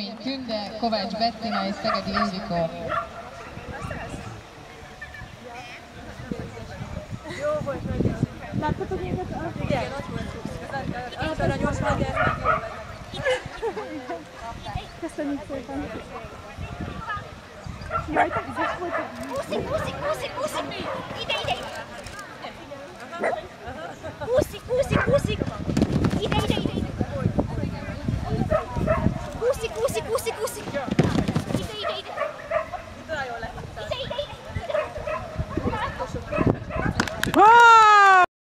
Kemény Künde, Kovács Bettina és Szegedi Ildikó. Jó volt nagyon. Láttatok még ott? Igen, ott voltunk. Arra gyors vagy, ez meg jó Köszönjük szépen. Jaj, te vizes voltak. Puszik, puszik, puszik, puszik mi? Ide, ide. Puszik, puszik, puszik. Ide, ide. ah!